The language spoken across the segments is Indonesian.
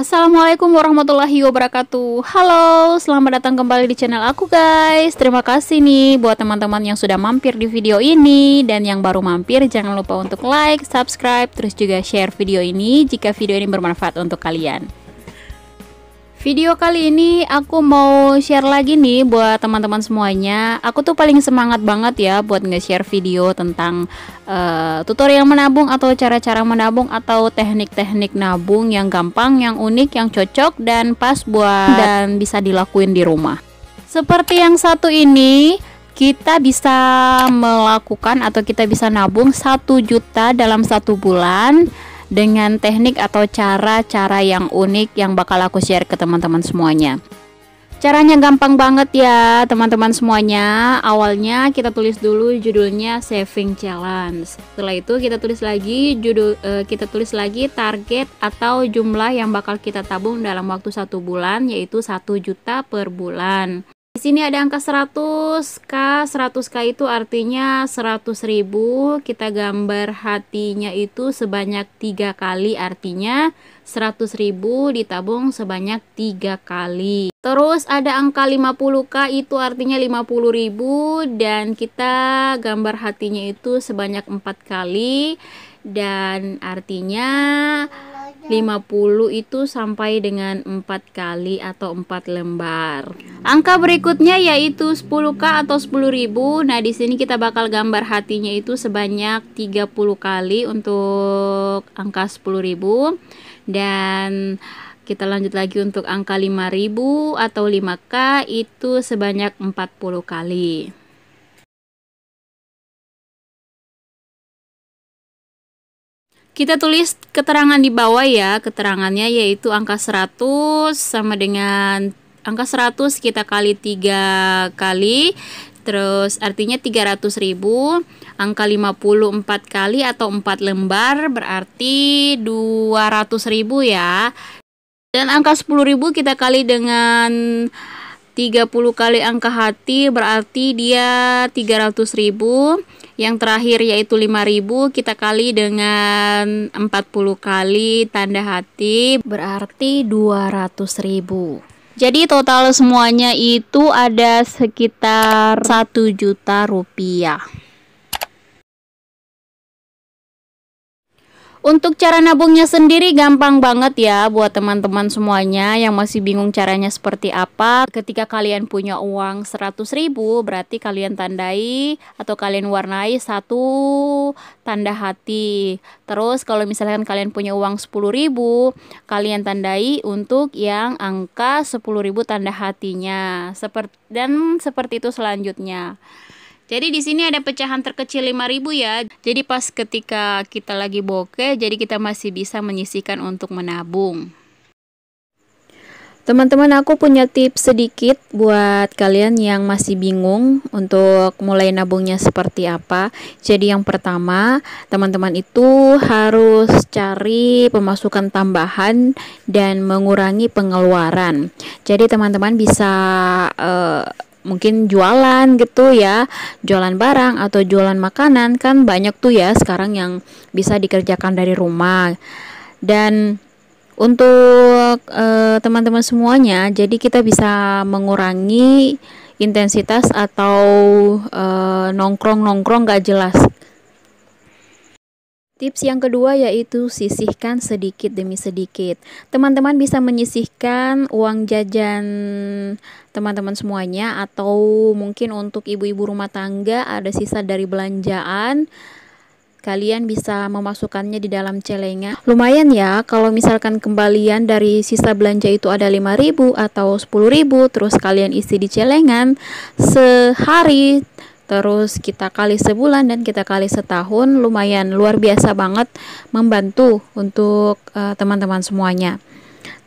Assalamualaikum warahmatullahi wabarakatuh. Halo, selamat datang kembali di channel aku guys. Terima kasih nih buat teman-teman yang sudah mampir di video ini. Dan yang baru mampir jangan lupa untuk like, subscribe, terus juga share video ini Jika video ini bermanfaat untuk kalian Video kali ini aku mau share lagi nih buat teman-teman semuanya. Aku tuh paling semangat banget ya buat nge-share video tentang uh, tutorial menabung atau cara-cara menabung atau teknik-teknik nabung yang gampang, yang unik, yang cocok dan pas buat dan bisa dilakuin di rumah. Seperti yang satu ini, kita bisa melakukan atau kita bisa nabung satu juta dalam satu bulan dengan teknik atau cara-cara yang unik yang bakal aku share ke teman-teman semuanya. Caranya gampang banget ya teman-teman semuanya. Awalnya kita tulis dulu judulnya saving challenge. Setelah itu kita tulis lagi judul uh, kita tulis lagi target atau jumlah yang bakal kita tabung dalam waktu satu bulan yaitu satu juta per bulan sini ada angka 100k, 100k itu artinya 100.000. Kita gambar hatinya itu sebanyak tiga kali, artinya 100.000 ditabung sebanyak tiga kali. Terus ada angka 50k itu artinya 50.000 dan kita gambar hatinya itu sebanyak empat kali dan artinya 50 itu sampai dengan 4 kali atau 4 lembar. Angka berikutnya yaitu 10k atau 10.000. Nah, di sini kita bakal gambar hatinya itu sebanyak 30 kali untuk angka 10.000 dan kita lanjut lagi untuk angka 5000 atau 5k itu sebanyak 40 kali. Kita tulis keterangan di bawah ya, keterangannya yaitu angka 100 sama dengan angka 100 kita kali tiga kali terus artinya 300.000 angka 54 kali atau 4 lembar berarti 200.000 ya. Dan angka 10.000 kita kali dengan 30 kali angka hati berarti dia 300.000 yang terakhir yaitu 5000 kita kali dengan 40 kali tanda hati berarti 200.000. Jadi total semuanya itu ada sekitar 1 juta rupiah. Untuk cara nabungnya sendiri gampang banget ya buat teman-teman semuanya yang masih bingung caranya seperti apa. Ketika kalian punya uang 100 ribu berarti kalian tandai atau kalian warnai satu tanda hati. Terus kalau misalkan kalian punya uang 10 ribu kalian tandai untuk yang angka 10 ribu tanda hatinya. Seperti dan seperti itu selanjutnya. Jadi di sini ada pecahan terkecil 5000 ya. Jadi pas ketika kita lagi bokeh, jadi kita masih bisa menyisihkan untuk menabung. Teman-teman aku punya tips sedikit buat kalian yang masih bingung untuk mulai nabungnya seperti apa. Jadi yang pertama, teman-teman itu harus cari pemasukan tambahan dan mengurangi pengeluaran. Jadi teman-teman bisa uh, mungkin jualan gitu ya. Jualan barang atau jualan makanan kan banyak tuh ya sekarang yang bisa dikerjakan dari rumah. Dan untuk eh, teman-teman semuanya jadi kita bisa mengurangi intensitas atau uh, nongkrong-nongkrong gak jelas Tips yang kedua yaitu sisihkan sedikit demi sedikit. Teman-teman bisa menyisihkan uang jajan teman-teman semuanya atau mungkin untuk ibu-ibu rumah tangga ada sisa dari belanjaan kalian bisa memasukkannya di dalam celengan. Lumayan ya kalau misalkan kembalian dari sisa belanja itu ada 5000 atau 10000 terus kalian isi di celengan sehari terus kita kali sebulan dan kita kali setahun lumayan luar biasa banget membantu untuk eh, teman-teman uh, semuanya.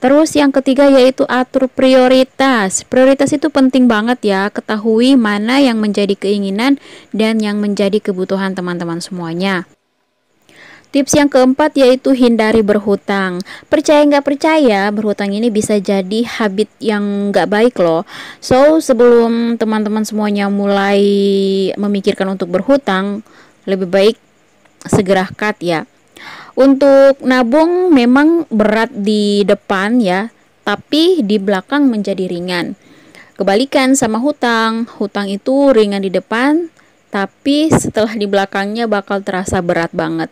Terus yang ketiga yaitu atur prioritas. Prioritas itu penting banget ya, ketahui mana yang menjadi keinginan dan yang menjadi kebutuhan teman-teman semuanya. Tips yang keempat yaitu hindari berhutang. Percaya nggak percaya, berhutang ini bisa jadi habit yang nggak baik loh. So, sebelum teman-teman semuanya mulai memikirkan untuk berhutang, lebih baik segera cut ya. Untuk nabung memang berat di depan ya, tapi di belakang menjadi ringan. Kebalikan sama hutang, hutang itu ringan di depan, tapi setelah di belakangnya bakal terasa berat banget.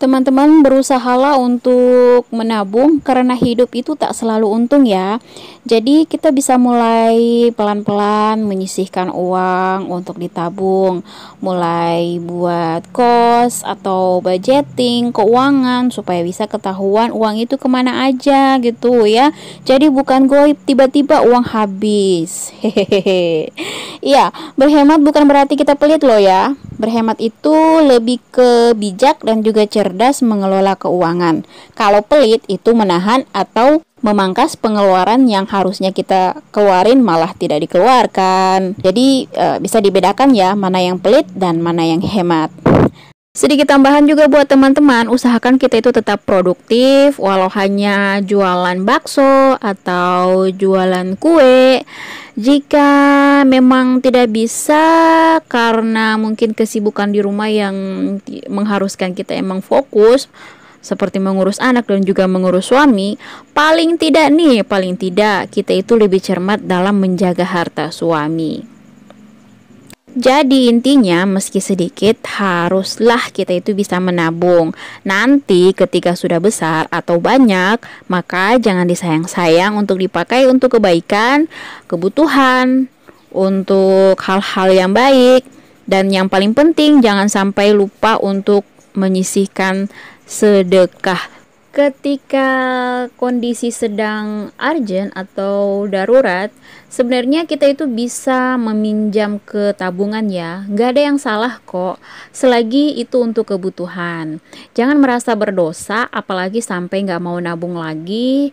Teman-teman berusahalah untuk menabung karena hidup itu tak selalu untung ya. Jadi kita bisa mulai pelan-pelan menyisihkan uang untuk ditabung, mulai buat kos atau budgeting keuangan supaya bisa ketahuan uang itu ke mana aja gitu ya. Jadi bukan goib tiba-tiba uang habis. Hehehe. Iya, berhemat bukan berarti kita pelit loh ya. Berhemat itu lebih ke bijak dan juga cerdas mengelola keuangan. Kalau pelit itu menahan atau memangkas pengeluaran yang harusnya kita keluarin malah tidak dikeluarkan. Jadi e, bisa dibedakan ya mana yang pelit dan mana yang hemat. Sedikit tambahan juga buat teman-teman, usahakan kita itu tetap produktif walau hanya jualan bakso atau jualan kue. Jika memang tidak bisa karena mungkin kesibukan di rumah yang mengharuskan kita emang fokus seperti mengurus anak dan juga mengurus suami, paling tidak nih, paling tidak kita itu lebih cermat dalam menjaga harta suami. Jadi intinya meski sedikit haruslah kita itu bisa menabung. Nanti ketika sudah besar atau banyak, maka jangan disayang-sayang untuk dipakai untuk kebaikan, kebutuhan, untuk hal-hal yang baik dan yang paling penting jangan sampai lupa untuk menyisihkan sedekah ketika kondisi sedang urgent atau darurat, sebenarnya kita itu bisa meminjam ke tabungan ya. Nggak ada yang salah kok, selagi itu untuk kebutuhan. Jangan merasa berdosa, apalagi sampai nggak mau nabung lagi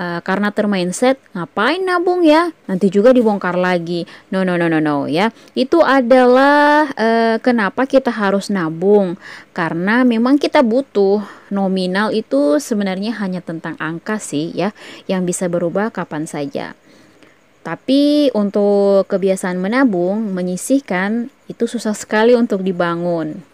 uh, karena termindset ngapain nabung ya? Nanti juga dibongkar lagi. No no no no no ya. Itu adalah uh, kenapa kita harus nabung. Karena memang kita butuh nominal itu sebenarnya hanya tentang angka sih ya yang bisa berubah kapan saja. Tapi untuk kebiasaan menabung, menyisihkan itu susah sekali untuk dibangun.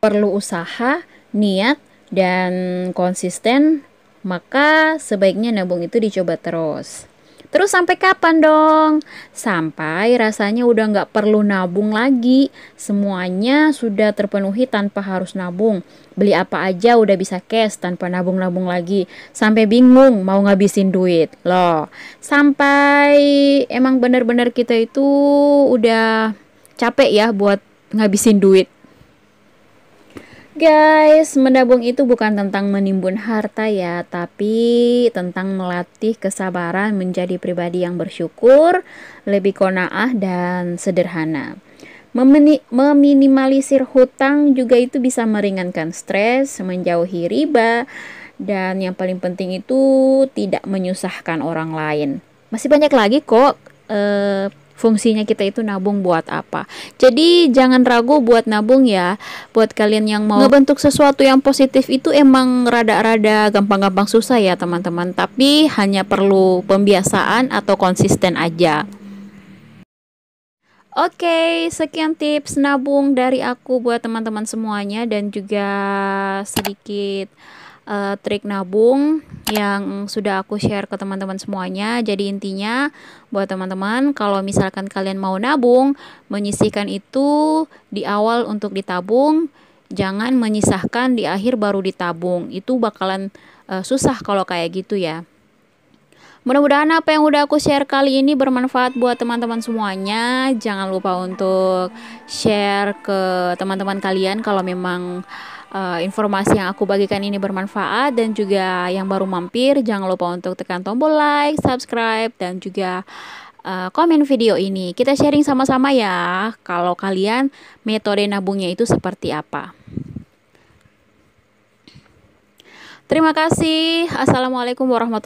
Perlu usaha, niat, dan konsisten maka sebaiknya nabung itu dicoba terus. Terus sampai kapan dong? Sampai rasanya udah nggak perlu nabung lagi. Semuanya sudah terpenuhi tanpa harus nabung. Beli apa aja udah bisa cash tanpa nabung-nabung lagi. Sampai bingung mau ngabisin duit. Loh, sampai emang benar-benar kita itu udah capek ya buat ngabisin duit. Guys, menabung itu bukan tentang menimbun harta ya, tapi tentang melatih kesabaran menjadi pribadi yang bersyukur, lebih konaah dan sederhana. Memini meminimalisir hutang juga itu bisa meringankan stres, menjauhi riba, dan yang paling penting itu tidak menyusahkan orang lain. Masih banyak lagi kok eh, fungsinya kita itu nabung buat apa. Jadi jangan ragu buat nabung ya. Buat kalian yang mau ngebentuk sesuatu yang positif itu emang rada-rada gampang-gampang susah ya teman-teman. Tapi hanya perlu pembiasaan atau konsisten aja. Oke, okay, sekian tips nabung dari aku buat teman-teman semuanya dan juga sedikit uh, trik nabung yang sudah aku share ke teman-teman semuanya. Jadi intinya buat teman-teman kalau misalkan kalian mau nabung, menyisihkan itu di awal untuk ditabung, jangan menyisahkan di akhir baru ditabung. Itu bakalan uh, susah kalau kayak gitu ya. Mudah-mudahan apa yang udah aku share kali ini bermanfaat buat teman-teman semuanya. Jangan lupa untuk share ke teman-teman kalian kalau memang uh, informasi yang aku bagikan ini bermanfaat dan juga yang baru mampir jangan lupa untuk tekan tombol like, subscribe dan juga uh, komen video ini. Kita sharing sama-sama ya kalau kalian metode nabungnya itu seperti apa. Terima kasih. Assalamualaikum warahmatullahi